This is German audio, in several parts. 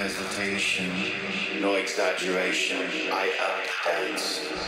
hesitation, no exaggeration. I dance.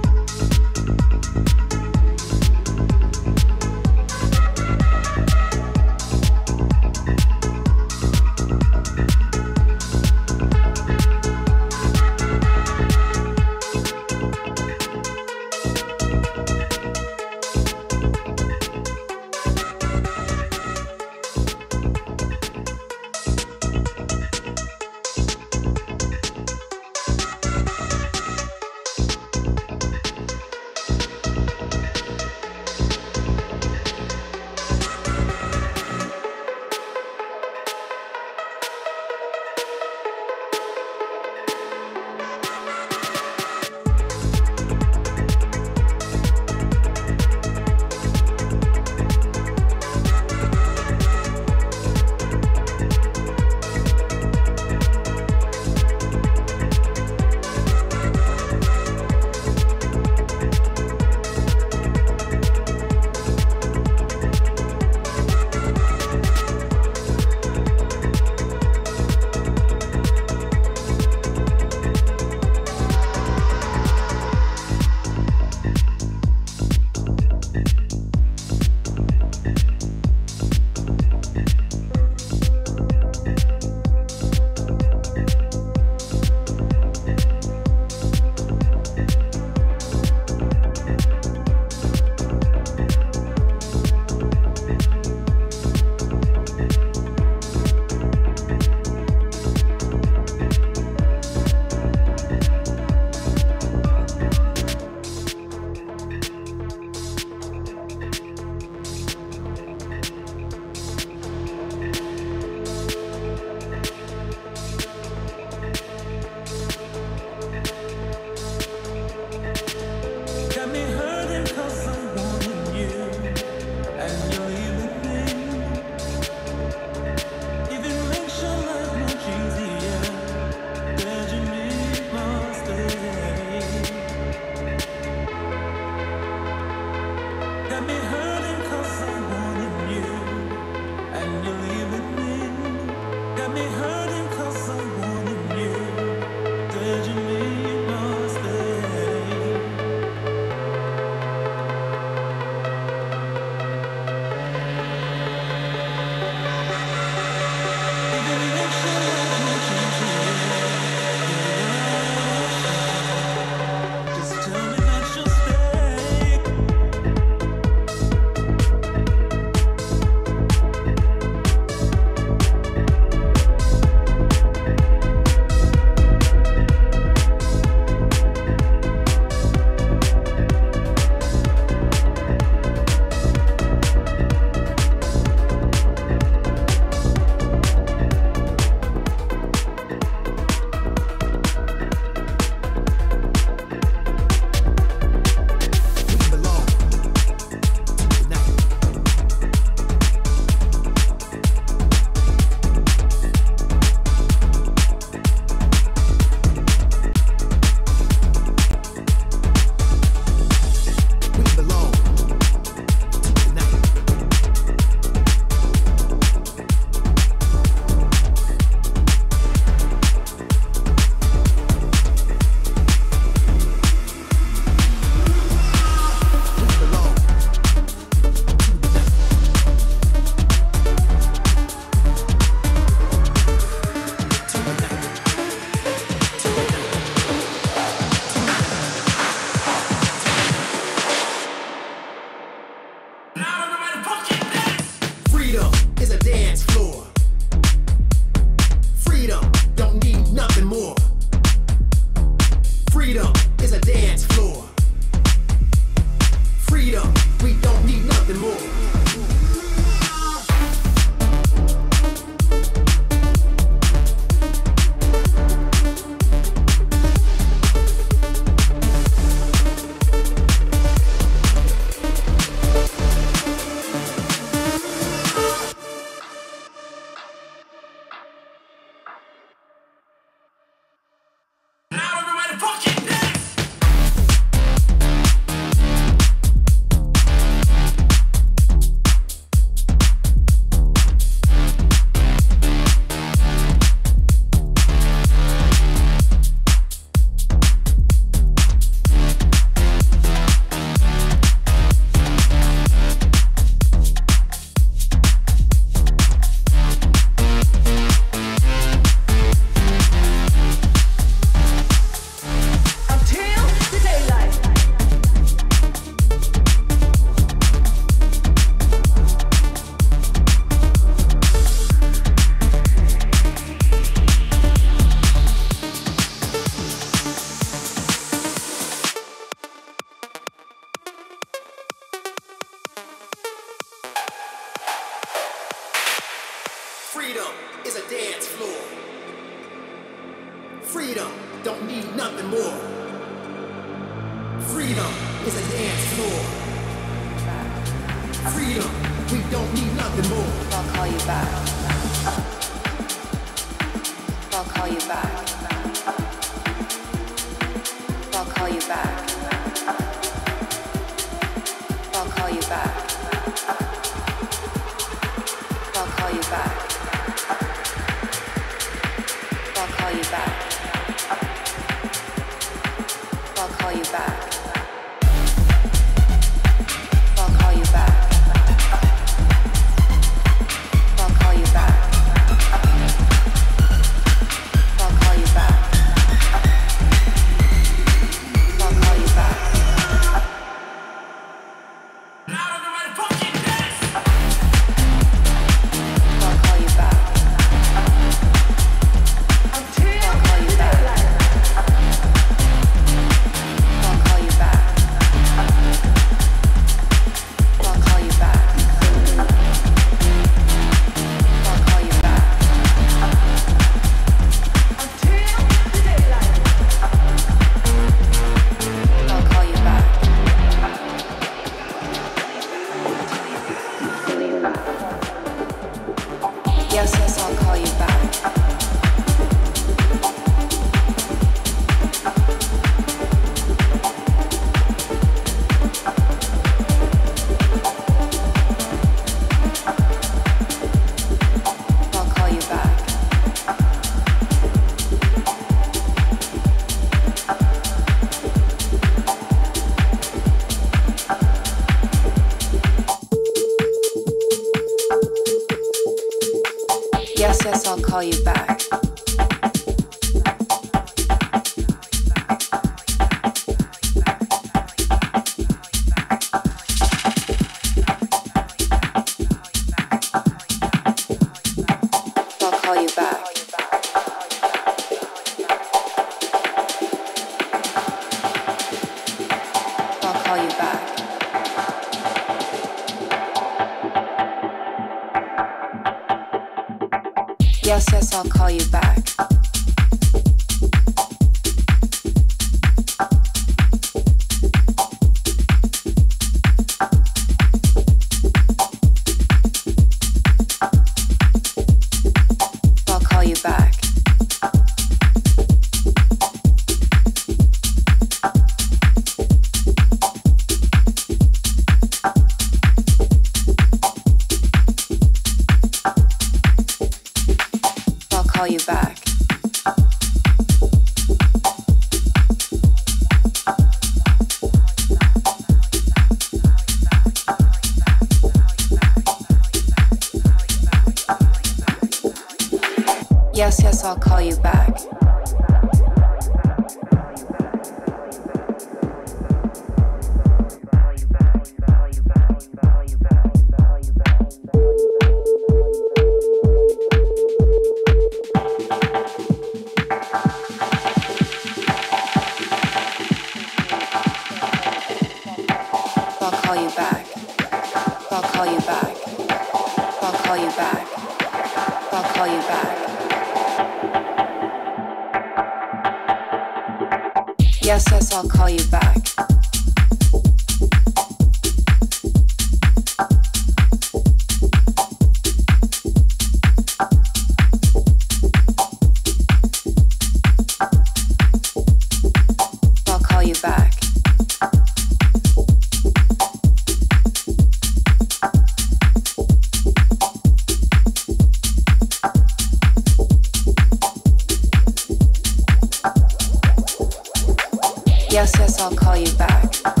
Yes, yes, I'll call you back.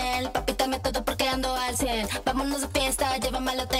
hotel. Papita, me todo porque ando al 100. Vámonos de fiesta, llévame al hotel.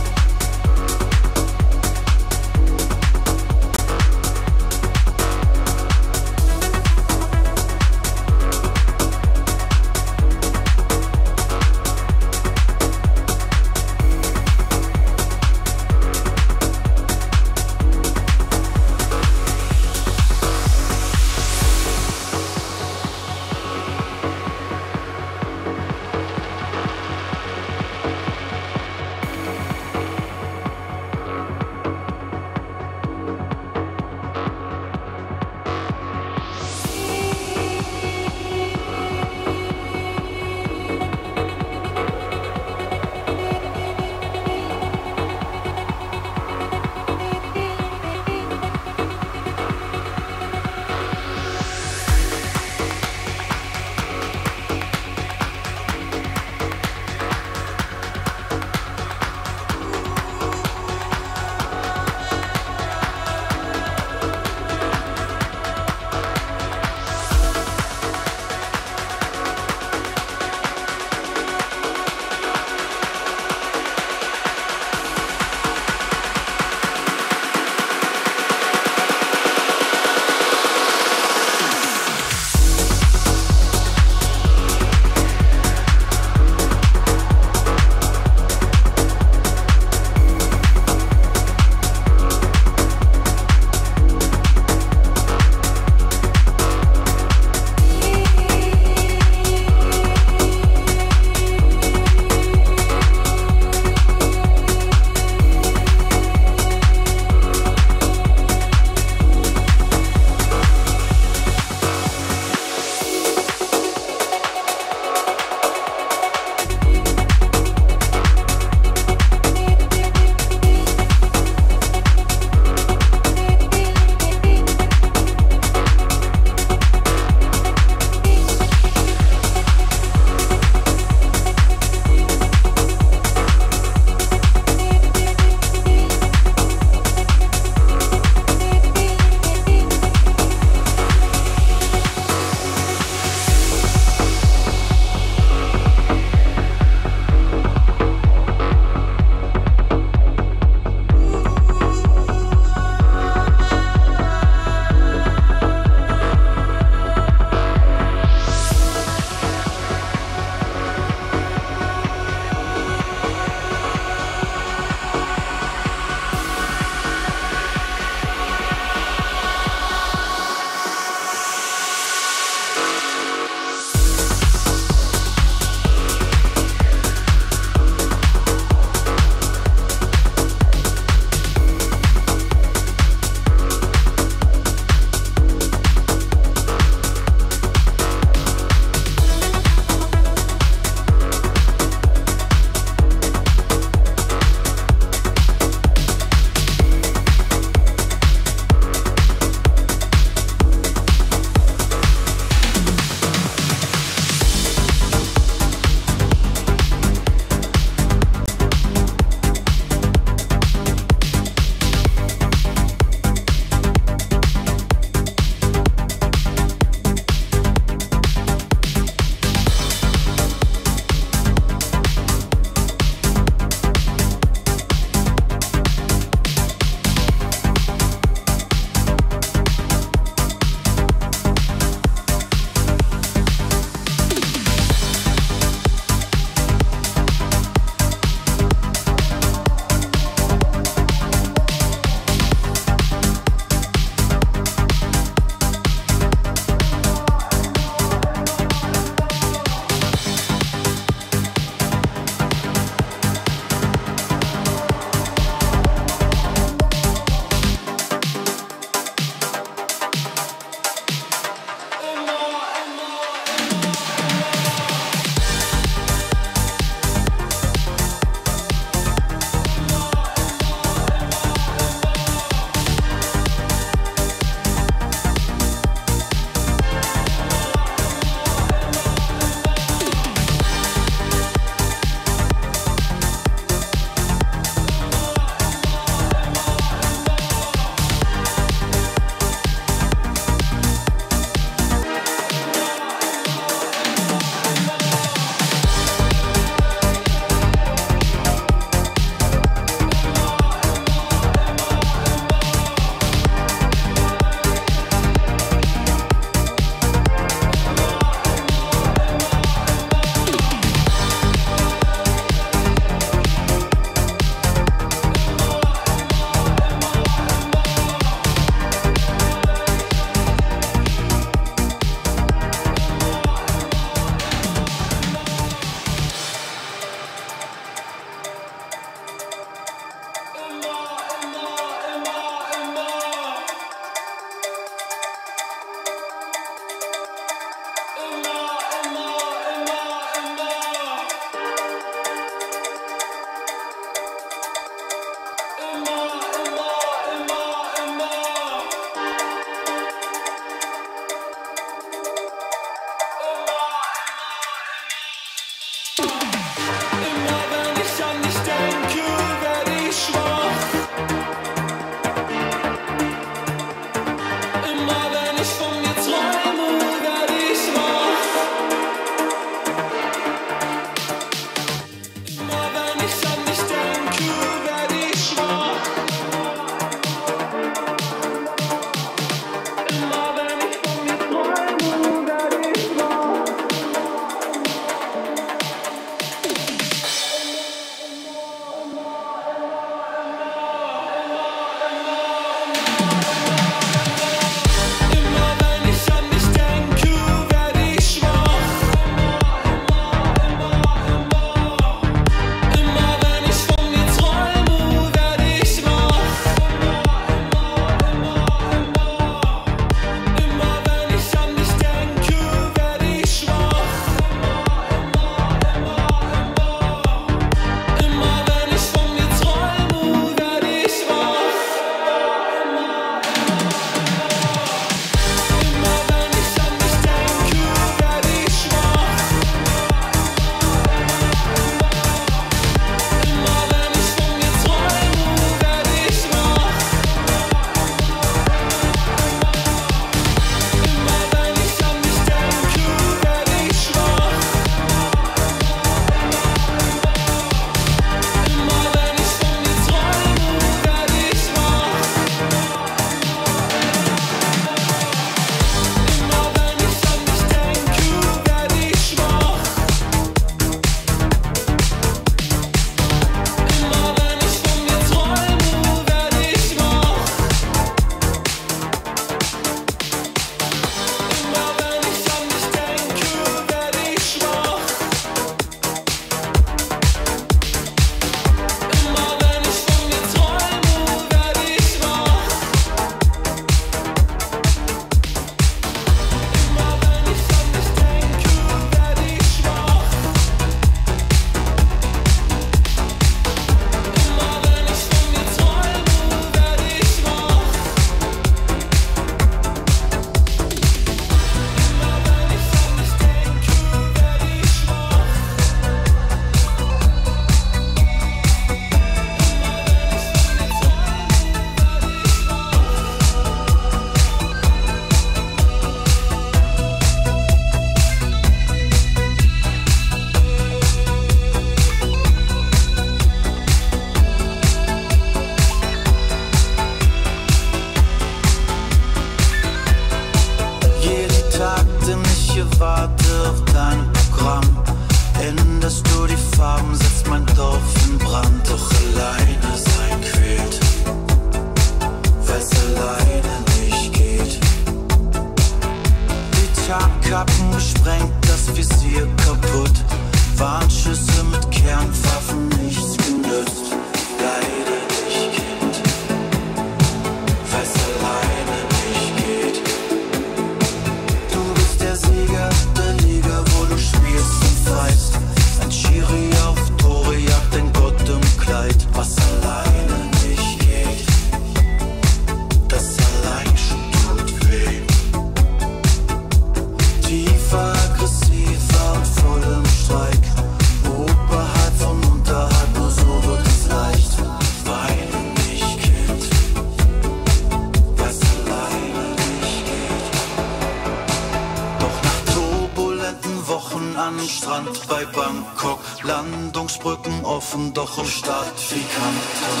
Brücken offen, doch im Stadt wie Kanten.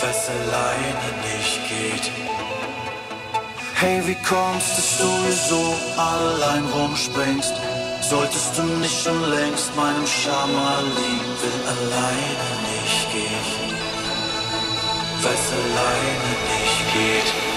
Was alleine nicht geht. Hey, wie kommst dass du hier so allein rumspringst? Solltest du nicht schon längst meinem Schama liegen, will alleine nicht gehen. Was alleine nicht geht.